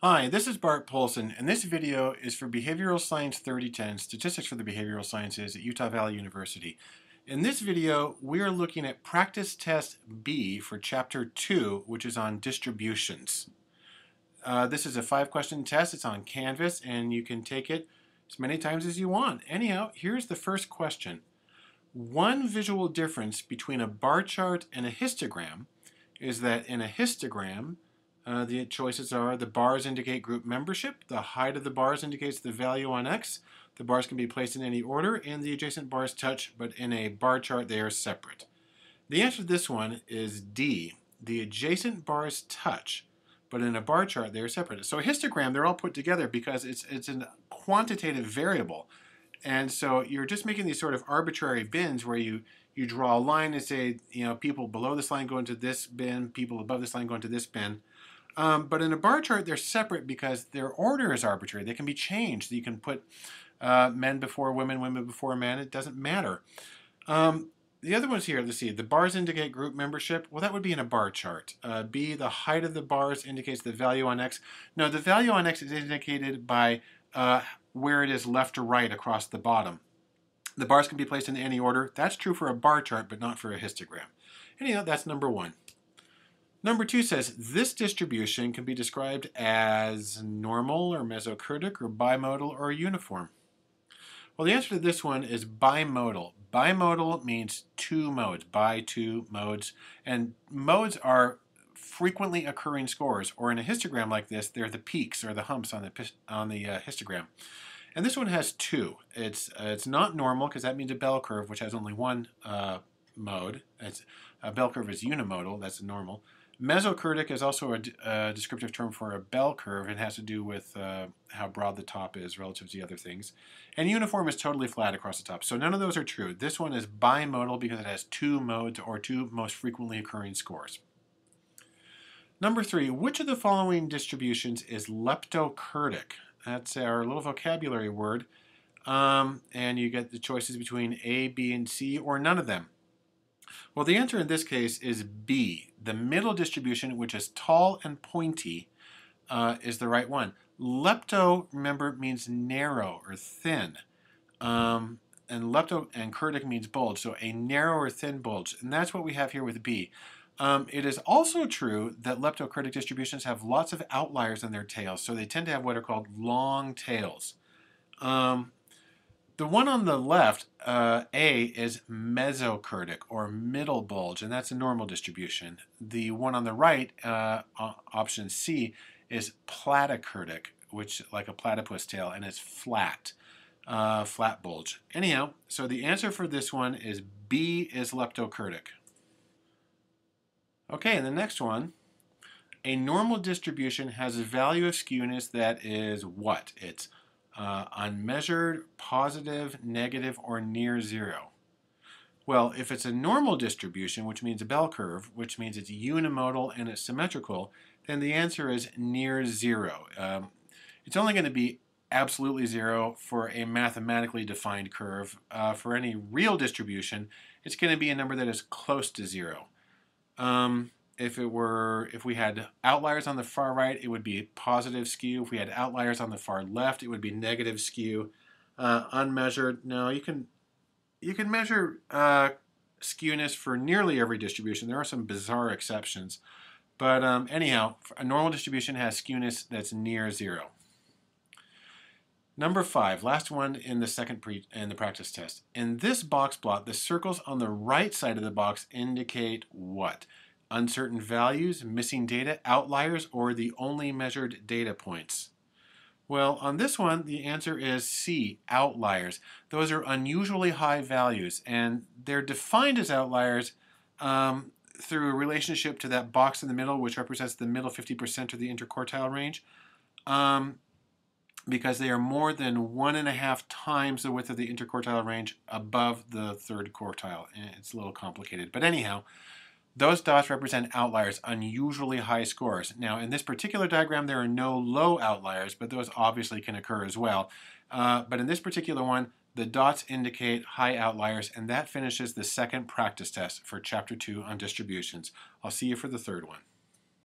Hi, this is Bart Poulson, and this video is for Behavioral Science 3010, Statistics for the Behavioral Sciences at Utah Valley University. In this video, we are looking at Practice Test B for Chapter 2, which is on distributions. Uh, this is a five-question test. It's on Canvas, and you can take it as many times as you want. Anyhow, here's the first question. One visual difference between a bar chart and a histogram is that in a histogram, uh, the choices are the bars indicate group membership, the height of the bars indicates the value on X, the bars can be placed in any order, and the adjacent bars touch, but in a bar chart they are separate. The answer to this one is D. The adjacent bars touch, but in a bar chart they are separate. So a histogram, they're all put together because it's, it's a quantitative variable. And so you're just making these sort of arbitrary bins where you, you draw a line and say, you know, people below this line go into this bin, people above this line go into this bin. Um, but in a bar chart, they're separate because their order is arbitrary. They can be changed. You can put uh, men before women, women before men. It doesn't matter. Um, the other ones here, let's see, the bars indicate group membership. Well, that would be in a bar chart. Uh, B, the height of the bars indicates the value on X. No, the value on X is indicated by uh, where it is left to right across the bottom. The bars can be placed in any order. That's true for a bar chart, but not for a histogram. Anyhow, that's number one. Number two says this distribution can be described as normal or mesokurtic or bimodal or uniform. Well, the answer to this one is bimodal. Bimodal means two modes, by two modes, and modes are frequently occurring scores, or in a histogram like this, they're the peaks or the humps on the on the uh, histogram. And this one has two. It's uh, it's not normal because that means a bell curve, which has only one uh, mode. It's, a bell curve is unimodal. That's normal. Mesokurtic is also a, a, descriptive term for a bell curve and has to do with uh, how broad the top is relative to the other things. And uniform is totally flat across the top. So none of those are true. This one is bimodal because it has two modes or two most frequently occurring scores. Number three, which of the following distributions is leptokurtic? That's our little vocabulary word. Um, and you get the choices between A, B, and C, or none of them. Well, the answer in this case is B. The middle distribution, which is tall and pointy, uh, is the right one. Lepto, remember, means narrow or thin. Um, and lepto and kurtic means bulge, so a narrow or thin bulge. And that's what we have here with B. Um, it is also true that leptokurtic distributions have lots of outliers in their tails, so they tend to have what are called long tails. Um, the one on the left, uh, A, is mesokurtic or middle bulge, and that's a normal distribution. The one on the right, uh, option C, is platykurtic, which like a platypus tail, and it's flat, uh, flat bulge. Anyhow, so the answer for this one is B is leptokurtic. Okay, and the next one, a normal distribution has a value of skewness that is what? It's uh, unmeasured, positive, negative, or near zero. Well, if it's a normal distribution, which means a bell curve, which means it's unimodal and it's symmetrical, then the answer is near zero. Um, it's only going to be absolutely zero for a mathematically defined curve. Uh, for any real distribution, it's going to be a number that is close to zero. Um, if it were if we had outliers on the far right, it would be positive skew. If we had outliers on the far left, it would be negative skew. Uh, unmeasured, no, you can you can measure uh, skewness for nearly every distribution. There are some bizarre exceptions, but um, anyhow, a normal distribution has skewness that's near zero. Number five, last one in the second pre in the practice test. In this box plot, the circles on the right side of the box indicate what? Uncertain values, missing data, outliers, or the only measured data points? Well, on this one, the answer is C, outliers. Those are unusually high values, and they're defined as outliers um, through a relationship to that box in the middle, which represents the middle 50% of the interquartile range, um, because they are more than one and a half times the width of the interquartile range above the third quartile. It's a little complicated, but anyhow, those dots represent outliers, unusually high scores. Now, in this particular diagram, there are no low outliers, but those obviously can occur as well. Uh, but in this particular one, the dots indicate high outliers, and that finishes the second practice test for Chapter 2 on distributions. I'll see you for the third one.